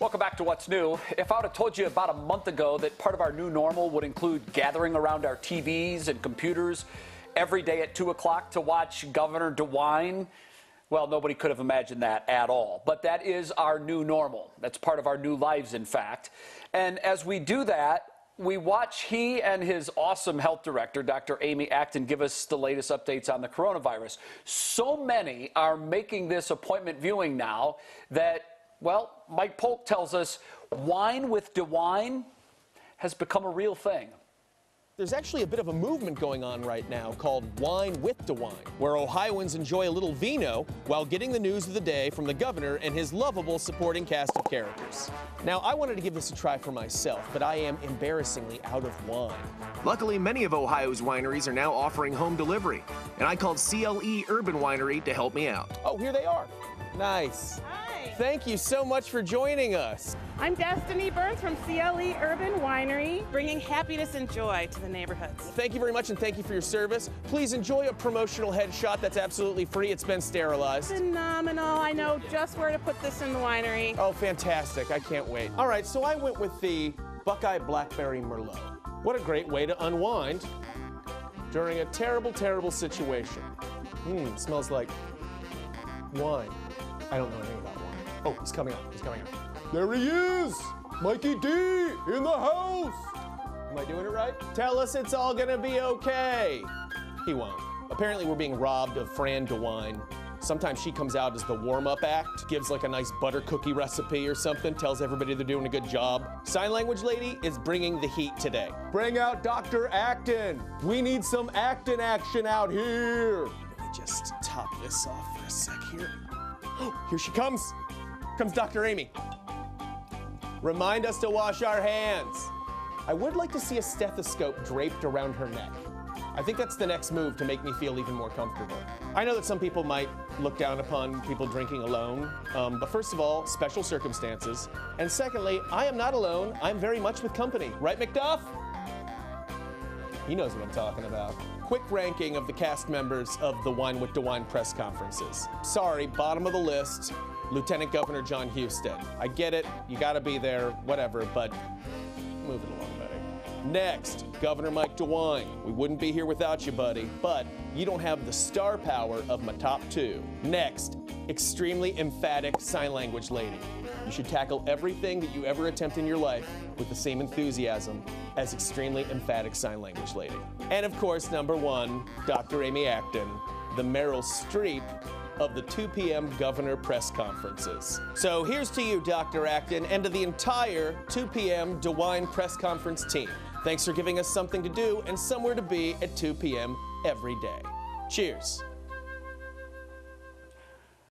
Welcome back to What's New. If I would have told you about a month ago that part of our new normal would include gathering around our TVs and computers every day at 2 o'clock to watch Governor DeWine, well, nobody could have imagined that at all. But that is our new normal. That's part of our new lives, in fact. And as we do that, we watch he and his awesome health director, Dr. Amy Acton, give us the latest updates on the coronavirus. So many are making this appointment viewing now that well, Mike Polk tells us wine with DeWine has become a real thing. There's actually a bit of a movement going on right now called Wine with DeWine, where Ohioans enjoy a little vino while getting the news of the day from the governor and his lovable supporting cast of characters. Now, I wanted to give this a try for myself, but I am embarrassingly out of wine. Luckily, many of Ohio's wineries are now offering home delivery, and I called CLE Urban Winery to help me out. Oh, here they are. Nice. Thank you so much for joining us. I'm Destiny Burns from CLE Urban Winery, bringing happiness and joy to the neighborhoods. Thank you very much and thank you for your service. Please enjoy a promotional headshot that's absolutely free. It's been sterilized. Phenomenal. I know just where to put this in the winery. Oh, fantastic. I can't wait. All right, so I went with the Buckeye Blackberry Merlot. What a great way to unwind during a terrible, terrible situation. Mmm, smells like wine. I don't know anything about wine. Oh, he's coming up. He's coming up. There he is! Mikey D in the house! Am I doing it right? Tell us it's all gonna be okay. He won't. Apparently, we're being robbed of Fran DeWine. Sometimes she comes out as the warm-up act, gives like a nice butter cookie recipe or something, tells everybody they're doing a good job. Sign language lady is bringing the heat today. Bring out Dr. Acton. We need some Acton action out here. Let me just top this off for a sec here. Oh, here she comes comes Dr. Amy. Remind us to wash our hands. I would like to see a stethoscope draped around her neck. I think that's the next move to make me feel even more comfortable. I know that some people might look down upon people drinking alone, um, but first of all, special circumstances. And secondly, I am not alone. I'm very much with company. Right, McDuff? He knows what I'm talking about. Quick ranking of the cast members of the Wine with DeWine press conferences. Sorry, bottom of the list. Lieutenant Governor Jon Husted. I get it, you gotta be there, whatever, but move it along, buddy. Next, Governor Mike DeWine. We wouldn't be here without you, buddy, but you don't have the star power of my top two. Next, extremely emphatic sign language lady. You should tackle everything that you ever attempt in your life with the same enthusiasm as extremely emphatic sign language lady. And of course, number one, Dr. Amy Acton, the Meryl Streep of the 2 p.m. governor press conferences. So here's to you, Dr. Acton, and to the entire 2 p.m. DeWine press conference team. Thanks for giving us something to do and somewhere to be at 2 p.m. every day. Cheers.